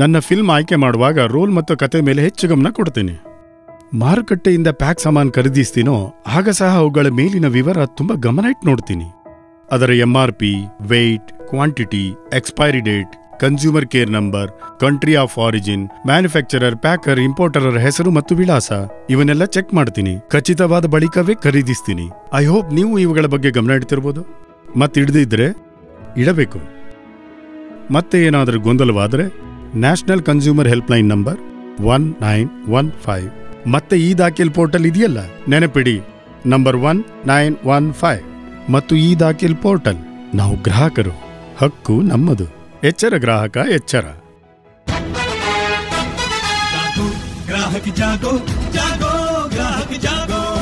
ನನ್ನ ಫಿಲ್ಮ್ ಆಯ್ಕೆ ಮಾಡುವಾಗ ರೋಲ್ ಮತ್ತು ಕತೆ ಮೇಲೆ ಹೆಚ್ಚು ಗಮನ ಕೊಡ್ತೀನಿ. ಮಾರುಕಟ್ಟೆಯಿಂದ ಪ್ಯಾಕ್ ಸಾಮಾನು ಖರೀದಿಸ್ತೀನೋ, ಆಗ ಸಹ ಅವುಗಳ ಮೇಲಿನ ವಿವರ ತುಂಬಾ ಗಮನ ಇಟ್ಟು ನೋಡ್ತೀನಿ. ಅದರ M R P weight quantity expiry date consumer care number country of origin manufacturer packer importer ಹೆಸರು ಮತ್ತು ವಿಳಾಸ, ಇವನ್ನೆಲ್ಲ ಚೆಕ್ ಮಾಡ್ತೀನಿ. ಖಚಿತವಾದ ಬಳಿಕವೇ ಖರೀದಿಸ್ತೀನಿ. ಐ ಹೋಪ್ ನೀವು ಇವುಗಳ ಬಗ್ಗೆ ಗಮನ ಇಡ್ತಿರ್ಬೋದು. ಮತ್ತೆ ಇಡದಿದ್ರೆ ಇಡಬೇಕು. ಮತ್ತೆ ಏನಾದರೂ ಗೊಂದಲವಾದರೆ national consumer helpline number one nine one five ಮತ್ತೆ ಈ ದಾಖಲೆ ಪೋರ್ಟಲ್ ಇದೆಯಲ್ಲ? ನೆನಪಿಡಿ. Number one nine one five ಮತ್ತು ಈ ದಾಖಲೆ ಪೋರ್ಟಲ್ ನಾವು ಗ್ರಾಹಕರು, ಹಕ್ಕು ನಮ್ಮದು. ಎಚ್ಚರ ಗ್ರಾಹಕ, ಎಚ್ಚರ. ಜಾಗೋ ಜಾಗೋ, ಗ್ರಾಹಕ ಜಾಗೋ.